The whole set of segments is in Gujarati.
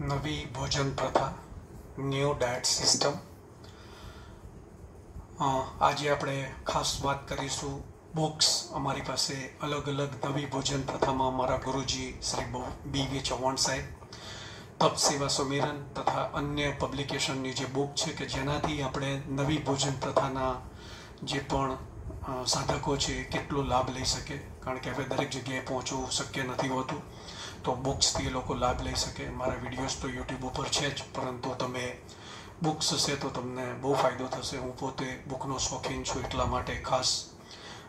નવી ભોજન પ્રથા ન્યૂ ડાયટ સિસ્ટમ આજે આપણે ખાસ વાત કરીશું બુક્સ અમારી પાસે અલગ અલગ નવી ભોજન પ્રથામાં અમારા ગુરુજી શ્રી બી વી ચૌહાણ સાહેબ, તપ સેવા સુમેરન તથા અન્ય પબ્લિકેશનની જે બુક છે કે જેનાથી આપણે નવી ભોજન પ્રથાના જે પણ સાધકો છે કેટલો લાભ લઈ શકે. કારણ કે હવે દરેક જગ્યાએ પહોંચવું શક્ય નથી હોતું. તો બુક્સથી એ લોકો લાભ લઈ શકે. મારા વિડીયોઝ તો યુટ્યુબ ઉપર છે જ, પરંતુ તમે બુક્સ હશે તો તમને બહુ ફાયદો થશે. હું પોતે બુકનો શોખીન છું એટલા માટે ખાસ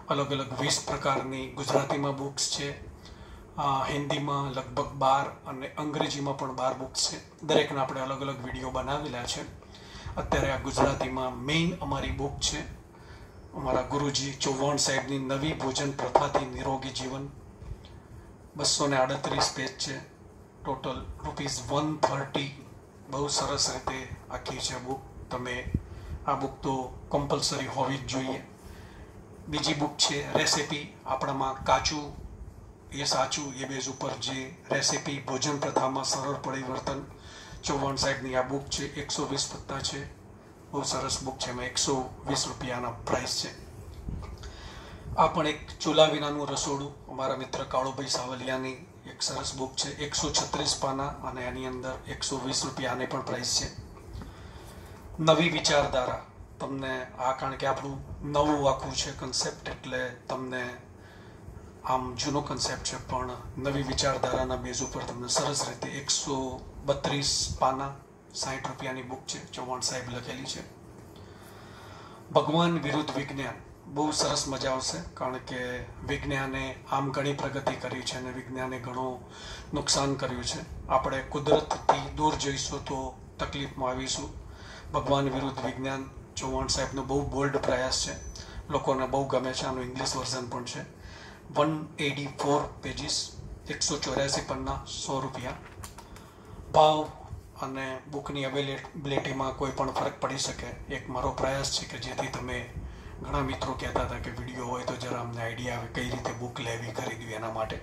અલગ અલગ વીસ પ્રકારની ગુજરાતીમાં બુક્સ છે. હિન્દીમાં લગભગ બાર અને અંગ્રેજીમાં પણ બાર બુક્સ છે. દરેકના આપણે અલગ અલગ વીડિયો બનાવેલા છે. અત્યારે આ ગુજરાતીમાં મેઇન અમારી બુક છે. અમારા ગુરુજી ચૌહાણ સાહેબની નવી ભોજન પ્રથાથી નિરોગી જીવન. બસો ને આડત્રીસ પેજ છે. ટોટલ રૂપીઝ વન થર્ટી બહુ સરસ રીતે આખી છે બુક તમે આ બુક તો કમ્પલસરી હોવી જ જોઈએ. બીજી બુક છે રેસિપી આપણામાં કાચું, એ સાચું, એ બેઝ ઉપર જે રેસિપી ભોજન પ્રથામાં સરળ પરિવર્તન. ચૌહાણ સાહેબની આ બુક છે, એકસો વીસ પત્તા છે. બહુ સરસ બુક છે, એમાં એકસો વીસ રૂપિયાના પ્રાઇસ છે. આ પણ એક ચૂલા વિનાનું રસોડું. અમારા મિત્ર કાળુભાઈ સાવલિયાની એક સરસ બુક છે, એકસો છત્રીસ પાના અને એની અંદર એકસો વીસ રૂપિયાની પણ પ્રાઇસ છે. નવી વિચારધારા. તમને આ કારણ કે આપણું નવું આખું છે કન્સેપ્ટ એટલે તમને આમ જૂનો કન્સેપ્ટ છે, પણ નવી વિચારધારાના બેઝ ઉપર તમને સરસ રીતે એકસો બત્રીસ પાના સાઠ રૂપિયાની બુક છે, ચૌહાણ સાહેબ લખેલી છે. ભગવાન વિરુદ્ધ વિજ્ઞાન. બહુ સરસ મજા આવશે, કારણ કે વિજ્ઞાને આમ ઘણી પ્રગતિ કરી છે અને વિજ્ઞાને ઘણું નુકસાન કર્યું છે. આપણે કુદરતથી દૂર જઈશું તો તકલીફમાં આવીશું. ભગવાન વિરુદ્ધ વિજ્ઞાન ચૌહાણ સાહેબનો બહુ બોલ્ડ પ્રયાસ છે. લોકોને બહુ ગમે છે, આનું ઇંગ્લિશ વર્ઝન પણ છે. વન એટી ફોર પેજીસ એકસો ચોર્યાસી પન્ના, સો રૂપિયા. ભાવ અને બુકની અવેલેબિલિટીમાં કોઈ પણ ફરક પડી શકે. એક મારો પ્રયાસ છે કે જેથી તમે ઘણા મિત્રો કહેતા હતા કે વીડિયો હોય તો જરા અમને આઈડિયા આવે કઈ રીતે બુક લેવી, ખરીદવી એના માટે.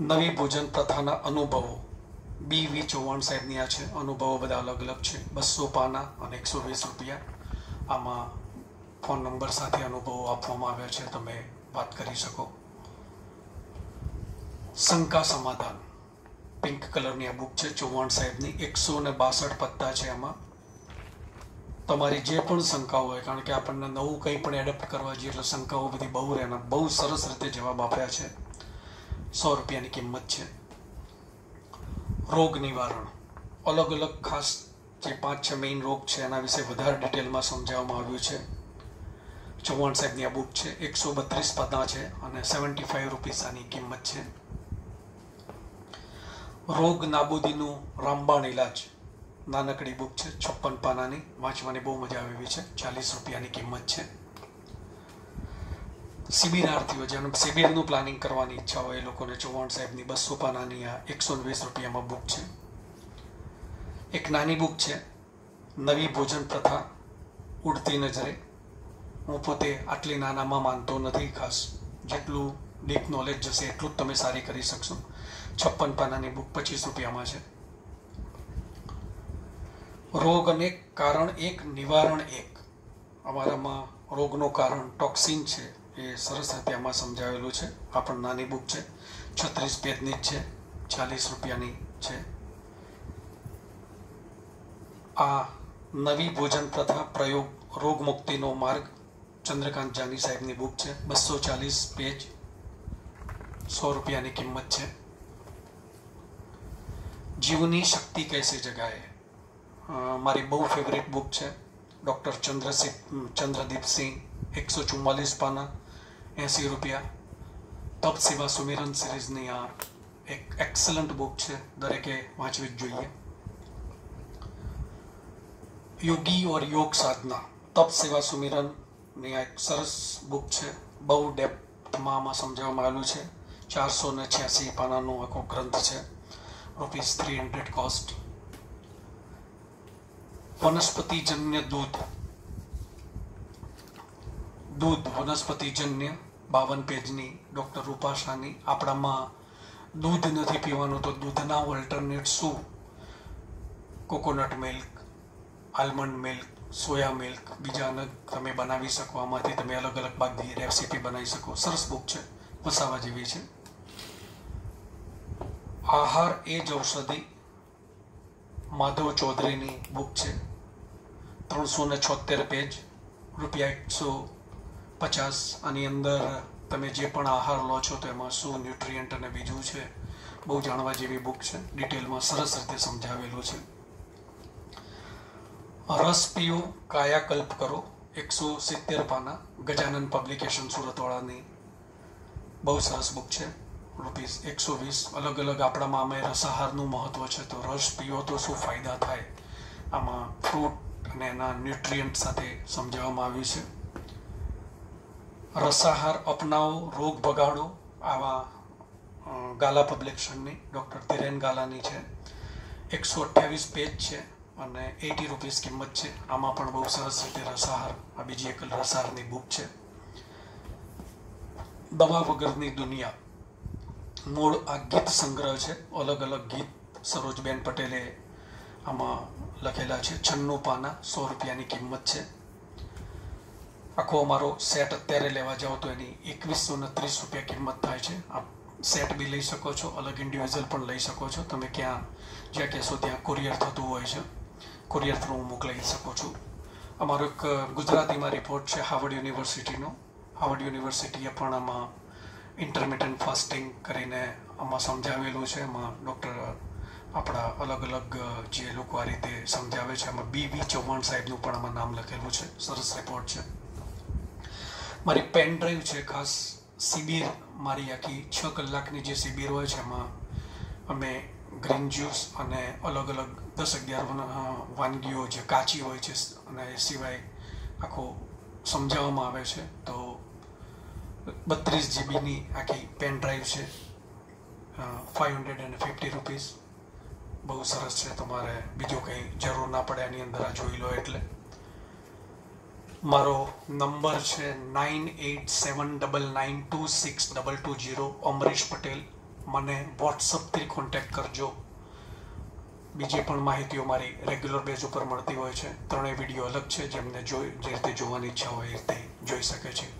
નવી ભોજન પ્રથાના અનુભવો. બી વી ચૌહાણ સાહેબની આ છે. અનુભવો બધા અલગ અલગ છે. બસો પાના અને એકસો વીસ રૂપિયા. આમાં ફોન નંબર સાથે અનુભવો આપવામાં આવ્યા છે. તમે વાત કરી શકો. શંકા સમાધાન. પિંક કલરની આ બુક છે. ચૌહાણ સાહેબની એકસો ને બાસઠ પત્તા છે એમાં તમારી જે પણ શંકાઓ હોય, કારણ કે આપણને નવું કંઈ પણ એડપ્ટ કરવા જઈએ એટલે શંકાઓ બધી બહુ રહે બહુ સરસ રીતે જવાબ આપ્યા છે. સો રૂપિયાની કિંમત છે. રોગ નિવારણ. અલગ અલગ ખાસ જે પાંચ છ મેઇન રોગ છે, એના વિશે વધારે ડિટેલમાં સમજાવવામાં આવ્યું છે. ચૌહાણ સાહેબની આ બુક છે, એકસો બત્રીસ પદા છે અને સેવન્ટી ફાઈવ રૂપીસ આની કિંમત છે. રોગ નાબૂદીનું રામબાણ ઇલાજ નાનકડી બુક છે, છપ્પન પાનાની. વાંચવાની બહુ મજા આવે એવી છે. ચાલીસ રૂપિયાની કિંમત છે. શિબિરાર્થીઓ જેમ શિબિરનું પ્લાનિંગ કરવાની ઈચ્છા હોય એ લોકોને ચૌહાણ સાહેબની બસો પાનાની આ એકસો વીસ રૂપિયામાં બુક છે. એક નાની બુક છે, નવી ભોજન પ્રથા, ઉડતી નજરે. હું પોતે આટલી નાનામાં માનતો નથી ખાસ. જેટલું ડીપ નોલેજ જશે એટલું જ તમે સારી કરી શકશો. છપ્પન પાનાની બુક પચીસ રૂપિયામાં છે. રોગ અનેક કારણ એક, નિવારણ એક. અમારામાં રોગનું કારણ ટોક્સિન છે. એ સરસ રીતે આમાં સમજાવેલું છે. આ પણ નાની બુક છે. છત્રીસ પેજની જ છે. ચાલીસ રૂપિયાની છે. આ નવી ભોજન પ્રથા પ્રયોગ રોગ મુક્તિનો માર્ગ ચંદ્રકાંત જાની સાહેબની બુક છે. બસો ચાલીસ પેજ, સો રૂપિયાની કિંમત છે. જીવની શક્તિ કૈસે જગાએ? મારી બહુ ફેવરેટ બુક છે. ડૉક્ટર ચંદ્રસિંહ ચંદ્રદીપસિંહ એકસો ચુમ્માલીસ પાના એંસી રૂપિયા. તપ સેવા સુમિરન સિરીઝની આ એક એક્સલન્ટ બુક છે. દરેકે વાંચવી જ જોઈએ. યોગી ઓર યોગ સાધના. તપ સેવા સુમિરનની આ એક સરસ બુક છે. બહુ ડેપ્થમાં આમાં સમજાવવામાં આવેલું છે. ચારસો ને છ્યાસી પાનાનો આખો ગ્રંથ છે. રૂપીસ થ્રી હંડ્રેડ કોસ્ટ વનસ્પતિજન્ય દૂધ દૂધ વનસ્પતિજન્ય, બાવન પેજની ડૉક્ટર રૂપાશાની આપણામાં દૂધ નથી પીવાનું તો દૂધના ઓલ્ટરનેટ શું? Coconut milk, almond milk, soya milk બીજા તમે બનાવી શકો, આમાંથી તમે અલગ અલગ બધી રેસીપી બનાવી શકો. સરસ બુક છે, વસાવા જેવી છે. આહાર એ જ ઔષધિ માધવ ચૌધરીની બુક છે. ત્રણસો ને છોતેર પેજ, રૂપિયા એકસો પચાસ. આની અંદર તમે જે પણ આહાર લો છો, તો એમાં શું ન્યુટ્રિયન્ટ અને બીજું છે, બહુ જાણવા જેવી બુક છે. ડિટેલમાં સરસ રીતે સમજાવેલું છે. રસ પીઓ, કાયાકલ્પ કરો. એકસો સિત્તેર પાના. ગજાનંદ પબ્લિકેશન સુરતવાળાની. બહુ સરસ બુક છે. રૂપીસ, એકસો વીસ અલગ અલગ આપણામાં અમે રસાહારનું મહત્વ છે તો રસ પીવો તો શું ફાયદા થાય? આમાં ફ્રૂટ અને એના ન્યુટ્રિયન્ટ સાથે સમજાવવામાં આવ્યું છે. રસાહાર અપનાવો, રોગ ભગાડો આવા ગાલા પબ્લિકેશનની ડૉક્ટર ધીરેન ગાલાની છે. એકસો અઠ્યાવીસ પેજ છે અને એટી રૂપીસ કિંમત છે. આમાં પણ બહુ સરસ રીતે રસાહાર, આ બીજી એક રસાહારની બુક છે. દવા વગરની દુનિયા. મૂળ આ ગીત સંગ્રહ છે. અલગ અલગ ગીત સરોજબેન પટેલે આમાં લખેલા છે. છન્નું પાના, સો રૂપિયાની કિંમત છે. આખો અમારો સેટ અત્યારે લેવા જાઓ તો એની એકવીસો ને ત્રીસ રૂપિયા કિંમત થાય છે. આપ સેટ બી લઈ શકો છો, અલગ ઇન્ડિવિજ્યુઅલ પણ લઈ શકો છો. તમે ક્યાં જ્યાં કહેશો ત્યાં કુરિયર થતું હોય છે. કુરિયર થ્રુ હું મોકલાવી શકો છું. અમારો એક ગુજરાતીમાં રિપોર્ટ છે હાવર્ડ યુનિવર્સિટીનો હાવર્ડ યુનિવર્સિટીએ પણ આમાં ઇન્ટરમિટન્ટ ફાસ્ટિંગ કરીને આમાં સમજાવેલું છે. એમાં ડૉક્ટર આપણા અલગ અલગ જે લોકો આ રીતે સમજાવે છે એમાં બી વી ચૌહાણ સાહેબનું પણ આમાં નામ લખેલું છે. સરસ રિપોર્ટ છે. મારી પેન ડ્રાઈવ છે ખાસ. શિબિર મારી આખી છ કલાકની જે શિબિર હોય છે, એમાં અમે ગ્રીન જ્યુસ અને અલગ અલગ દસ અગિયાર વાનગીઓ જે કાચી હોય છે, અને એ સિવાય આખો સમજાવવામાં આવે છે. તો બત્રીસ જીબીની આખી પેન ડ્રાઈવ છે. Five hundred and fifty rupees બહુ સરસ છે, તમારે બીજું કંઈ જરૂર ના પડે એની અંદર, આ જોઈ લો એટલે. મારો નંબર છે nine eight seven double nine two six double two zero Amrish Patel, મને વોટ્સઅપથી કોન્ટેક્ટ કરજો. બીજી પણ માહિતીઓ મારી રેગ્યુલર બેઝ ઉપર મળતી હોય છે. ત્રણેય વીડિયો અલગ છે, જેમને જોઈ, જે રીતે જોવાની ઈચ્છા હોય એ રીતે જોઈ શકે છે.